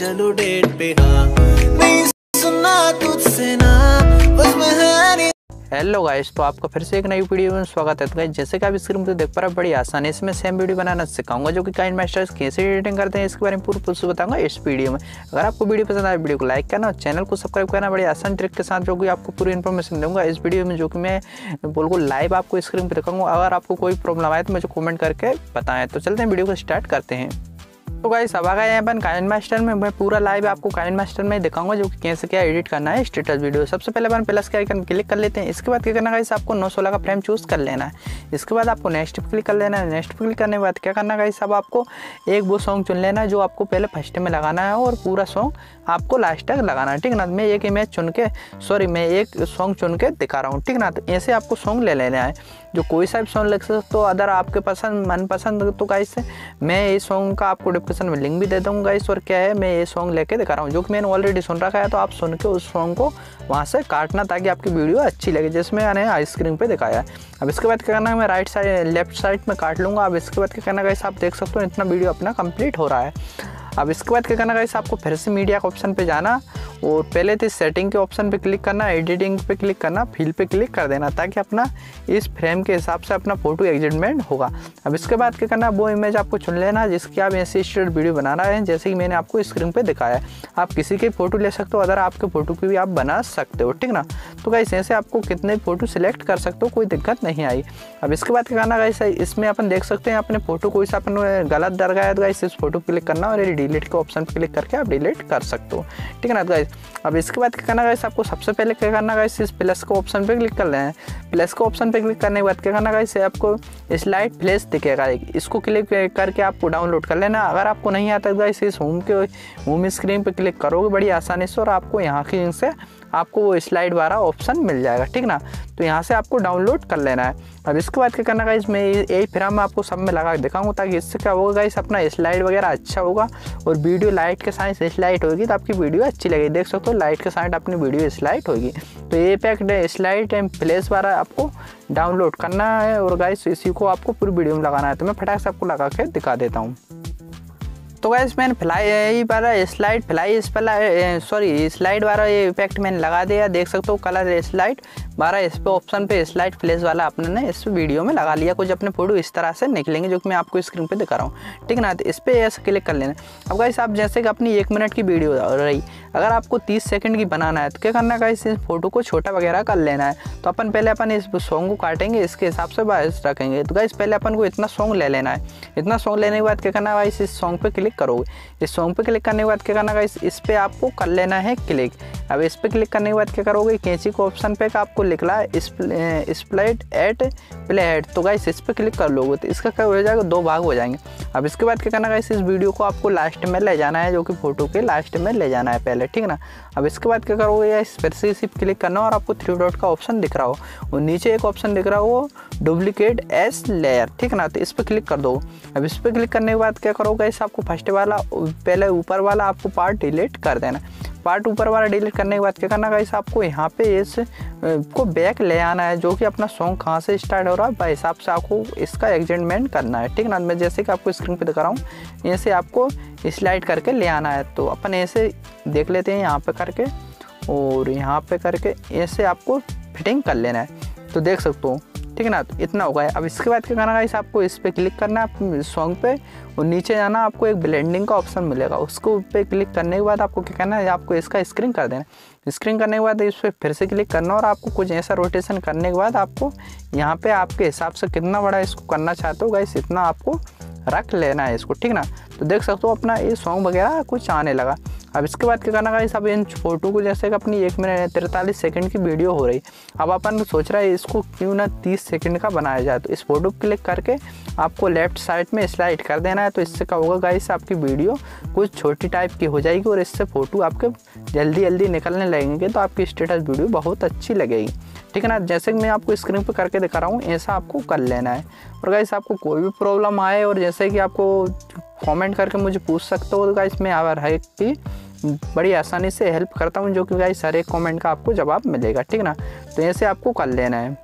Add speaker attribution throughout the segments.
Speaker 1: चलो डेट पे हाँ नहीं तुझसे ना, बस मैं
Speaker 2: हेलो गाइस तो आपका फिर से एक नई वीडियो में स्वागत है। तो गाइस जैसे कि आप स्क्रीन पर देख पा रहे बड़ी आसानी से मैं सेम वीडियो बनाना सिखाऊँगा, जो कि काइन मास्टर्स कैसे एडिटिंग करते हैं, इसके बारे में पूरी पूरी बताऊँगा इस वीडियो में। अगर आपको वीडियो पसंद आए, वीडियो को लाइक करना और चैनल को सब्सक्राइब करना, बड़ी आसान ट्रिक के साथ जो कि आपको पूरी इन्फॉर्मेशन दूँगा इस वीडियो में, जो कि मैं बिल्कुल लाइव आपको स्क्रीन पर दिखाऊँगा। अगर आपको कोई प्रॉब्लम आए तो मुझे कॉमेंट करके बताएँ। तो चलते हैं, वीडियो को स्टार्ट करते हैं। तो गाइस अब आ गए हैं अपन काइन मास्टर में। मैं पूरा लाइव आपको काइन मास्टर में दिखाऊँगा, जो कि कैसे क्या एडिट करना है स्टेटस वीडियो सबसे पहले अपन प्लस के आइकन क्लिक कर लेते हैं। इसके बाद क्या करना गाइस आपको नौ सोलह का फ्रेम चूज़ कर लेना है। इसके बाद आपको नेक्स्ट क्लिक कर लेना है। नेक्स्ट क्लिक करने के बाद क्या करना गाइस अब आपको एक वो सॉन्ग चुन लेना है, जो आपको पहले फ़र्स्ट में लगाना है और पूरा सॉन्ग आपको लास्ट तक लगाना है। ठीक ना? मैं एक इमेज चुन के सॉरी मैं एक सॉन्ग चुन के दिखा रहा हूँ। ठीक ना? तो ऐसे आपको सॉन्ग ले लेना है। जो कोई सा भी सॉन्ग लग सकते तो अदर आपके पसंद, मनपसंद तो गाइस मैं इस सॉन्ग का आपको डिस्क्रिप्शन में लिंक भी दे दूँगा इस और क्या है, मैं ये सॉन्ग लेके दिखा रहा हूँ। जो कि मैंने ऑलरेडी सुन रखा है तो आप सुन के उस सॉन्ग को वहाँ से काटना ताकि आपकी वीडियो अच्छी लगे, जिसमें मैंने आइसक्रीम पर दिखाया है। अब इसके बाद क्या करना है, मैं राइट साइड लेफ़्ट साइड में काट लूँगा। अब इसके बाद क्या करना गाइस आप देख सकते हो, इतना वीडियो अपना कंप्लीट हो रहा है। अब इसके बाद क्या करना गाइस आपको फिर से मीडिया के ऑप्शन पे जाना और पहले तो सेटिंग के ऑप्शन पे क्लिक करना एडिटिंग पे क्लिक करना फील पे क्लिक कर देना ताकि अपना इस फ्रेम के हिसाब से अपना फ़ोटो एडजस्टमेंट होगा। अब इसके बाद क्या करना वो इमेज आपको चुन लेना जिसकी आप ऐसे स्टेट वीडियो बनाना है, जैसे कि मैंने आपको स्क्रीन पर दिखाया है। आप किसी की फ़ोटो ले सकते हो, अदर आपके फ़ोटो की भी आप बना सकते हो, ठीक ना? तो गाइस ऐसे आपको कितने फ़ोटो सिलेक्ट कर सकते हो, कोई दिक्कत नहीं आई। अब इसके बाद क्या करना गाइस इसमें अपन देख सकते हैं, अपने फ़ोटो कोई सा अपन गलत दर गया तो गाइस इस फ़ोटो क्लिक करना और डिलीट के ऑप्शन पर क्लिक करके आप डिलीट कर सकते हो। ठीक है ना गाइस अब इसके बाद क्या करना गाइस आपको सबसे पहले क्या करना गाइस इस प्लस के ऑप्शन पर क्लिक कर लेना है प्लस के ऑप्शन पे क्लिक करने के बाद क्या करना गाइस आपको स्लाइड प्लेस दिखेगा। इसको क्लिक करके आपको डाउनलोड कर लेना। अगर आपको नहीं आता गाइस इस होम के होम स्क्रीन पे क्लिक करोगे बड़ी आसानी से और आपको यहाँ की से आपको वो स्लाइड वाला ऑप्शन मिल जाएगा, ठीक ना? तो यहाँ से आपको डाउनलोड कर लेना है। अब इसके बाद क्या करना गाइस मैं यही फिर मैं आपको सब में लगा के दिखाऊँगा ताकि इससे क्या होगा गाइस अपना स्लाइड वगैरह अच्छा होगा और वीडियो लाइट के साथ स्लाइड होगी तो आपकी वीडियो अच्छी लगेगी। देख सकते हो लाइट के साथ अपनी वीडियो स्लाइड होगी। तो ये पैक स्लाइड एंड प्लेस वाला आपको डाउनलोड करना है। और गाइस इसी को आपको पूरी वीडियो में लगाना है। तो मैं फटाक से आपको लगा के दिखा देता हूँ। तो गैस मैंने फ्लाई यही वाला स्लाइड फ्लाई इस पर सॉरी स्लाइड वाला ये इफ़ेक्ट मैंने लगा दिया। देख सकते हो कलर स्लाइड बारह, इस पे ऑप्शन पे स्लाइड फ्लेस वाला अपने ने इस वीडियो में लगा लिया। कुछ अपने फ़ोटो इस तरह से निकलेंगे जो कि मैं आपको स्क्रीन पे दिखा रहा हूँ। ठीक ना? तो इस पर ऐसे क्लिक कर लेना। अब गाइस आप जैसे कि अपनी एक मिनट की वीडियो रही। अगर आपको तीस सेकंड की बनाना है तो क्या करना है इस फ़ोटो को छोटा वगैरह कर लेना है। तो अपन पहले अपन इस सॉन्ग को काटेंगे, इसके हिसाब से बाइस रखेंगे। तो गाइस पहले अपन को इतना सॉन्ग ले लेना है। इतना सॉन्ग लेने के बाद क्या करना है इस सॉन्ग पर क्लिक करोगे। इस सॉन्ग पर क्लिक करने के बाद क्या करना गाइस इस पर आपको कर लेना है क्लिक अब इस पर क्लिक करने के बाद क्या करोगे? कैंची को ऑप्शन पे आपको लिखला है स्प्लाइट एट प्ले हेड तो गाइस इस पर क्लिक कर लोगे तो इसका क्या हो जाएगा, दो भाग हो जाएँगे। अब इसके बाद क्या करना गाइस इस वीडियो को आपको लास्ट में ले जाना है, जो कि फ़ोटो के लास्ट में ले जाना है पहले, ठीक ना? अब इसके बाद क्या करोगे इस पर से सिर्फ़ क्लिक करना और आपको थ्री डॉट का ऑप्शन दिख रहा हो। और नीचे एक ऑप्शन दिख रहा हो डुप्लीकेट एस लेयर ठीक ना? तो इस पर क्लिक कर दो। अब इस पर क्लिक करने के बाद क्या करोगे इस आपको फ़र्स्ट वाला, पहले ऊपर वाला आपको पार्ट डिलीट कर देना। पार्ट ऊपर वाला डिलीट करने के बाद क्या करना गाइस आपको यहाँ पे इस को बैक ले आना है, जो कि अपना सॉन्ग कहाँ से स्टार्ट हो रहा है। भाई हिसाब से आपको इसका एडजस्टमेंट करना है, ठीक ना? मैं जैसे कि आपको स्क्रीन पे दिखा रहा हूँ ऐसे आपको स्लाइड करके ले आना है। तो अपन ऐसे देख लेते हैं, यहाँ पे करके, और यहाँ पे करके ऐसे आपको फिटिंग कर लेना है। तो देख सकते हो ठीक है ना? तो इतना होगा। अब इसके बाद क्या करना है आपको इस पर क्लिक करना है सॉन्ग पे, और नीचे जाना आपको एक ब्लेंडिंग का ऑप्शन मिलेगा। उसको पे क्लिक करने के बाद आपको क्या करना है, आपको इसका स्क्रीन कर देना स्क्रीन करने के बाद इस पर फिर से क्लिक करना और आपको कुछ ऐसा रोटेशन करने के बाद आपको यहाँ पे आपके हिसाब से कितना बड़ा इसको करना चाहते हो गाइस इतना आपको रख लेना है इसको, ठीक ना? तो देख सकते हो, अपना ये सॉन्ग वगैरह कुछ आने लगा। अब इसके बाद क्या करना गाइस? अब इन फ़ोटो को जैसे कि अपनी एक मिनट, तिरतालीस सेकंड की वीडियो हो रही। अब अपन सोच रहा है इसको क्यों ना तीस सेकंड का बनाया जाए। तो इस फ़ोटो क्लिक करके आपको लेफ़्ट साइड में स्लाइड कर देना है। तो इससे क्या होगा गाइस, आपकी वीडियो कुछ छोटी टाइप की हो जाएगी और इससे फ़ोटो आपके जल्दी जल्दी निकलने लगेंगे। तो आपकी स्टेटस वीडियो बहुत अच्छी लगेगी। ठीक है ना? जैसे कि मैं आपको स्क्रीन पर करके दिखा रहा हूँ, ऐसा आपको कर लेना है। और गाइस, आपको कोई भी प्रॉब्लम आए और जैसे कि आपको कमेंट करके मुझे पूछ सकते हो तो गाइस मैं हर एक की बड़ी आसानी से हेल्प करता हूँ, जो कि गाइस हर एक कमेंट का आपको जवाब मिलेगा, ठीक ना? तो ऐसे आपको कर लेना है।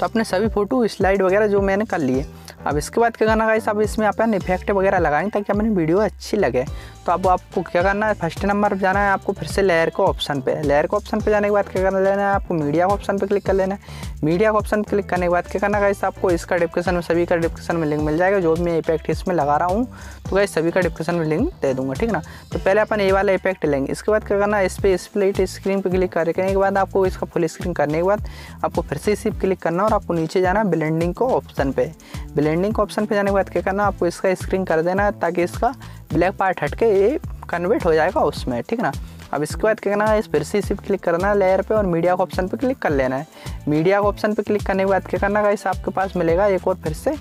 Speaker 2: तो अपने सभी फ़ोटो स्लाइड वगैरह जो मैंने कर लिए। अब इसके बाद क्या करना गाइस अब इसमें अपन इफ़ेक्ट वगैरह लगाएँगे ताकि अपनी वीडियो अच्छी लगे। तो अब आपको क्या करना है? फ़र्स्ट नंबर पर जाना है आपको, फिर से लेयर के ऑप्शन पे। लेयर के ऑप्शन पे जाने के बाद क्या करना लेना है आपको? मीडिया के ऑप्शन पे क्लिक कर लेना है। मीडिया के ऑप्शन क्लिक करने के बाद क्या करना गाइस आपको इसका डिस्क्रिप्शन में, सभी का डिस्क्रिप्शन में लिंक मिल जाएगा, जो भी मैं इफ़ेक्ट इसमें लगा रहा हूँ। तो गाइस सभी का डिस्क्रिप्शन में लिंक दे दूँगा, ठीक ना? तो पहले अपन ये वाला इफ़ेक्ट लेंगे। इसके बाद क्या करना है? इस पर स्प्लिट स्क्रीन पर क्लिक करने के बाद आपको इसका फुल स्क्रीन करने के बाद आपको फिर से इसी क्लिक करना और आपको नीचे जाना है ब्लेंडिंग को ऑप्शन पे। ब्लेंडिंग को ऑप्शन पे जाने के बाद क्या करना आपको इसका स्क्रीन कर देना है ताकि इसका ब्लैक पार्ट हट के ये कन्वर्ट हो जाएगा उसमें, ठीक है ना? अब इसके बाद क्या करना है, इस फिर से सिर्फ़ क्लिक करना है लेयर पे और मीडिया के ऑप्शन पे क्लिक कर लेना है। मीडिया के ऑप्शन पे क्लिक करने के बाद क्या करना है इस आपके पास मिलेगा एक और फिर से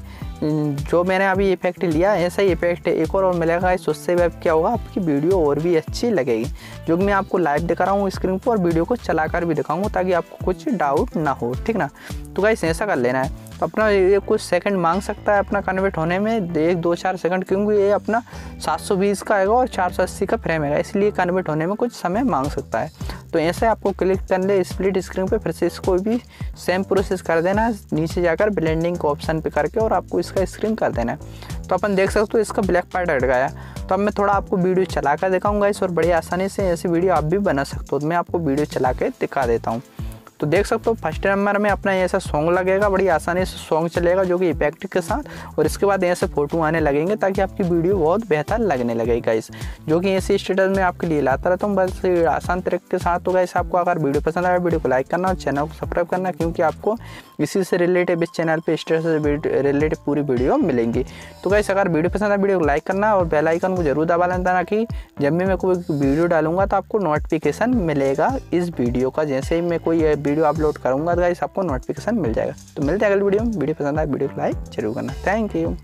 Speaker 2: जो मैंने अभी इफ़ेक्ट लिया ऐसा ही इफ़ेक्ट एक और, और मिलेगा। इस उससे वेब क्या होगा? आपकी वीडियो और भी अच्छी लगेगी। जो कि मैं आपको लाइव दिखा रहा हूँ स्क्रीन पर और वीडियो को चलाकर भी दिखाऊँगा ताकि आपको कुछ डाउट ना हो ठीक ना? तो गाइस ऐसा कर लेना है। तो अपना ये कुछ सेकंड मांग सकता है अपना कन्वर्ट होने में। एक दो चार सेकंड क्योंकि ये अपना 720 का आएगा और 480 का फ्रेम आएगा। इसलिए कन्वर्ट होने में कुछ समय मांग सकता है। तो ऐसे आपको क्लिक कर ले स्प्लिट स्क्रीन पे फिर से इसको भी सेम प्रोसेस कर देना, नीचे जाकर ब्लेंडिंग का ऑप्शन पे करके और आपको इसका स्क्रीन कर देना है। तो अपन देख सकते हो इसका ब्लैक पार्ट हट गया। तो अब मैं थोड़ा आपको वीडियो चला कर दिखाऊँगा इस और बड़ी आसानी से ऐसी वीडियो आप भी बना सकते हो। तो मैं आपको वीडियो चला के दिखा देता हूँ। तो देख सकते हो फ़र्स्ट नंबर में अपना ऐसा सॉन्ग लगेगा, बड़ी आसानी से सॉन्ग चलेगा जो कि इफ़ेक्ट के साथ। और इसके बाद ऐसे फ़ोटो आने लगेंगे ताकि आपकी वीडियो बहुत बेहतर लगने लगेगा इस जो कि ऐसे स्टेटस में आपके लिए लाता रहता हूँ, बस आसान तरीके के साथ। होगा इस आपको अगर वीडियो पसंद आए वीडियो को लाइक करना और चैनल को सब्सक्राइब करना, क्योंकि आपको इसी से रिलेटेड इस चैनल पर स्टेटस से रिलेटेड पूरी वीडियो मिलेंगी। तो गाइस अगर वीडियो पसंद आए वीडियो को लाइक करना और बेल आइकन को ज़रूर दबा लेना, ताकि जब भी मैं कोई वीडियो डालूँगा तो आपको नोटिफिकेशन मिलेगा इस वीडियो का। जैसे ही मैं कोई वीडियो अपलोड करूँगा तो गाइस आपको नोटिफिकेशन मिल जाएगा। तो मिलते हैं अगली वीडियो में। वीडियो पसंद आए, वीडियो को लाइक ज़रूर करना। Thank you